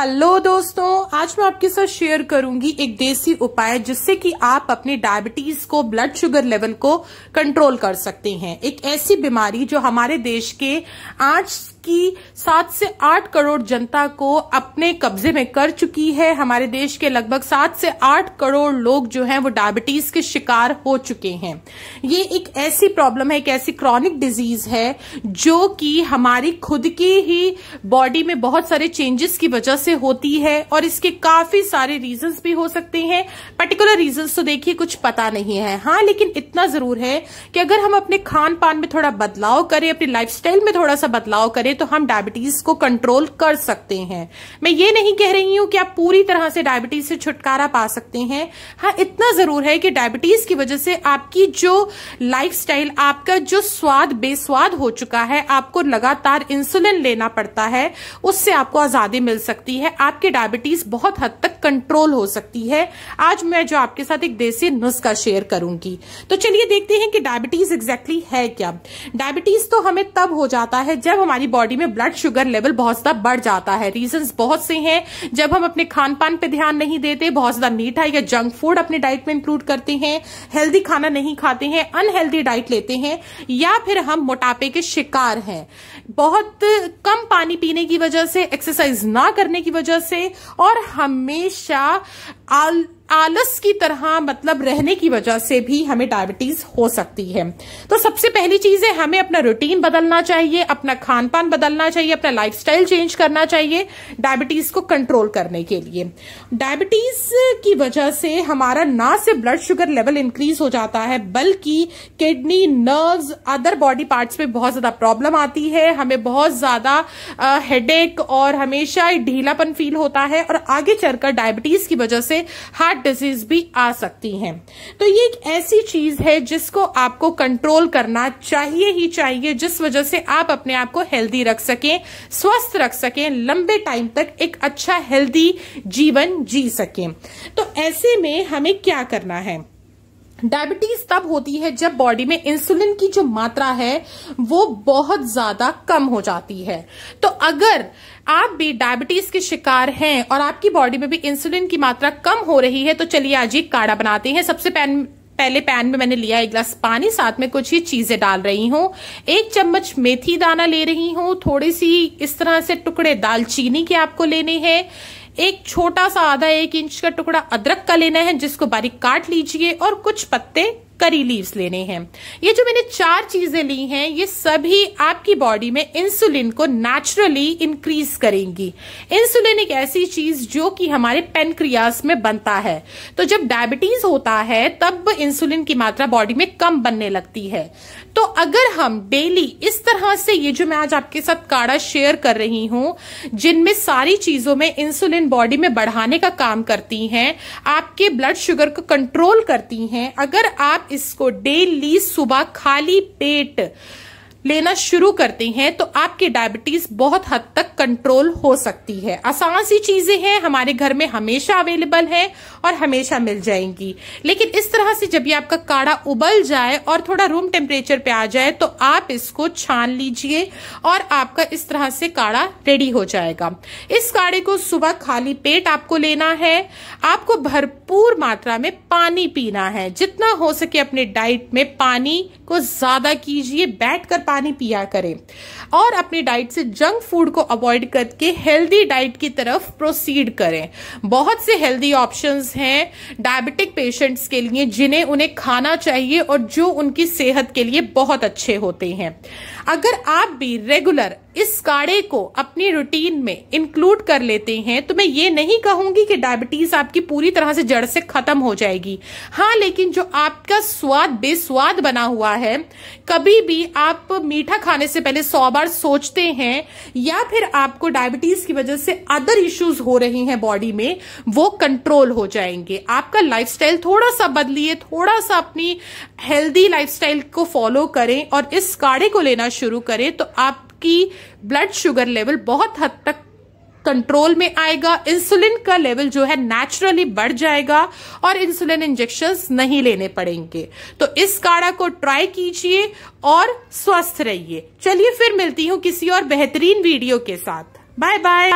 Hello दोस्तों, आज मैं आपके साथ शेयर करूँगी एक देसी उपाय जिससे कि आप अपने डायबिटीज़ को ब्लड शुगर लेवल को कंट्रोल कर सकते हैं। एक ऐसी बीमारी जो हमारे देश के आज की सात से आठ करोड़ जनता को अपने कब्जे में कर चुकी है। हमारे देश के लगभग सात से आठ करोड़ लोग जो हैं, वो डायबिटीज़ के शिकार हो चुके हैं। ये एक ऐसी प्रॉब्लम है, एक ऐसी क्रॉनिक डिज़ीज़ है, जो कि हमारी खुद की ही बॉडी में बहुत सारे चेंजेस की वजह से होती है और इसके काफ़ी सारे रीजंस भी हो सकते हैं। पर्टिकुलर रीजंस तो देखिए, कुछ पता नहीं है। हाँ लेकिन इतना ज़रूर है कि अगर हम अपने खान पान में थोड़ा बदलाव करें, अपनी लाइफस्टाइल में थोड़ा सा बदलाव करें करें तो हम डायबिटीज़ को कंट्रोल कर सकते हैं। मैं ये नहीं कह रही हूँ कि आप पूरी तरह से डायबिटीज़ से छुटकारा पा सकते हैं। हाँ इतना ज़रूर है कि डायबिटीज़ की वजह से आपकी जो लाइफस्टाइल आपका जो स्वाद बेस्वाद हो चुका है, आपको लगातार इंसुलिन लेना पड़ता है, उससे आपको आज़ादी मिल सकती है। आपकी डायबिटीज़ बहुत हद तक कंट्रोल हो सकती है। आज मैं जो आपके साथ एक देसी नुस्खा शेयर करूँगी। तो चलिए देखते हैं कि डायबिटीज़ एग्जैक्टली है क्या। डायबिटीज़ तो हमें तब हो जाता है जब हमारी बॉडी में ब्लड शुगर लेवल बहुत ज़्यादा बढ़ जाता है। रीजन बहुत से हैं। जब हम अपने खान पान पे ध्यान नहीं देते, बहुत ज़्यादा मीठा या जंक फ़ूड अपने डाइट में इंक्लूड करते हैं हेल्दी खाना नहीं खाते हैं अनहेल्दी डाइट लेते हैं, या फिर हम मोटापे के शिकार हैं। बहुत कम पानी पीने की वजह से एक्सरसाइज ना करने की वजह से, और हमेशा आल आलस की तरह मतलब रहने की वजह से भी हमें डायबिटीज़ हो सकती है। तो सबसे पहली चीज़ है, हमें अपना रूटीन बदलना चाहिए, अपना खान पान बदलना चाहिए, अपना लाइफस्टाइल चेंज करना चाहिए डायबिटीज़ को कंट्रोल करने के लिए। डायबिटीज़ की वजह से हमारा ना सिर्फ़ ब्लड शुगर लेवल इंक्रीज हो जाता है, बल्कि kidney, nerves, other body parts में बहुत ज़्यादा प्रॉब्लम आती है, हमें बहुत ज़्यादा हेडेक और हमेशा ढीलापन फील होता है और आगे चलकर डायबिटीज़ की वजह से हार्ट हार्ट डिज़ीज़ भी आ सकती है। तो ये एक ऐसी चीज़ है जिसको आपको कंट्रोल करना चाहिए ही चाहिए, जिस वजह से आप अपने आप को हेल्दी रख सकें, स्वस्थ रख सकें, लंबे टाइम तक एक अच्छा हेल्दी जीवन जी सकें। तो ऐसे में हमें क्या करना है? डायबिटीज़ तब होती है जब बॉडी में इंसुलिन की जो मात्रा है, वो बहुत ज़्यादा कम हो जाती है। तो अगर आप भी डायबिटीज़ के शिकार हैं और आपकी बॉडी में भी इंसुलिन की मात्रा कम हो रही है तो चलिए आज एक काढ़ा बनाते हैं। सबसे पैन, पहले पैन में मैंने लिया एक गिलास पानी, साथ में कुछ ही चीज़ें डाल रही हूँ। एक चम्मच मेथी दाना ले रही हूँ, थोड़ी सी इस तरह से टुकड़े दालचीनी के आपको लेने हैं। एक छोटा सा आधा एक इंच का टुकड़ा अदरक का लेना है, जिसको बारीक काट लीजिए और कुछ पत्ते करी लीव्स लेने हैं। ये जो मैंने चार चीज़ें ली हैं, ये सभी आपकी बॉडी में इंसुलिन को नेचुरली इंक्रीज करेंगी। इंसुलिन एक ऐसी चीज़ जो कि हमारे पेनक्रियास में बनता है। तो जब डायबिटीज़ होता है, तब इंसुलिन की मात्रा बॉडी में कम बनने लगती है। तो अगर हम डेली इस तरह से ये जो मैं आज आपके साथ काढ़ा शेयर कर रही हूँ, जिनमें सारी चीज़ों में इंसुलिन बॉडी में बढ़ाने का काम करती हैं, आपके ब्लड शुगर को कंट्रोल करती हैं, अगर आप इसको डेली सुबह खाली पेट लेना शुरू करते हैं तो आपकी डायबिटीज़ बहुत हद तक कंट्रोल हो सकती है। आसान सी चीज़ें हैं, हमारे घर में हमेशा अवेलेबल है और हमेशा मिल जाएँगी। लेकिन इस तरह से जब ये आपका काढ़ा उबल जाए और थोड़ा रूम टेम्परेचर पे आ जाए तो आप इसको छान लीजिए और आपका इस तरह से काढ़ा रेडी हो जाएगा। इस काढ़े को सुबह खाली पेट आपको लेना है। आपको भरपूर मात्रा में पानी पीना है। जितना हो सके अपने डाइट में पानी को ज़्यादा कीजिए बैठ कर पानी पिया करें। और अपनी डाइट से जंक फ़ूड को अवॉइड करके हेल्दी डाइट की तरफ़ प्रोसीड करें। बहुत से हेल्दी ऑप्शंस हैं डायबिटिक पेशेंट्स के लिए जिन्हें उन्हें खाना चाहिए और जो उनकी सेहत के लिए बहुत अच्छे होते हैं। अगर आप भी रेगुलर इस काढ़े को अपनी रूटीन में इंक्लूड कर लेते हैं तो मैं ये नहीं कहूँगी कि डायबिटीज़ आपकी पूरी तरह से जड़ से खत्म हो जाएगी। हाँ लेकिन जो आपका स्वाद, बेस्वाद बना हुआ है, कभी भी आप मीठा खाने से पहले सौ बार सोचते हैं, या फिर आपको डायबिटीज़ की वजह से अदर इश्यूज़ हो रहे हैं बॉडी में, वो कंट्रोल हो जाएँगे। आपका लाइफस्टाइल थोड़ा सा बदलिए थोड़ा सा अपनी हेल्दी लाइफस्टाइल को फॉलो करें और इस काढ़े को लेना शुरू करें तो आपकी ब्लड शुगर लेवल बहुत हद तक कंट्रोल में आएगा इंसुलिन का लेवल जो है नेचुरली बढ़ जाएगा और इंसुलिन इंजेक्शन नहीं लेने पड़ेंगे। तो इस काढ़ा को ट्राई कीजिए और स्वस्थ रहिए। चलिए फिर मिलती हूँ किसी और बेहतरीन वीडियो के साथ। Bye bye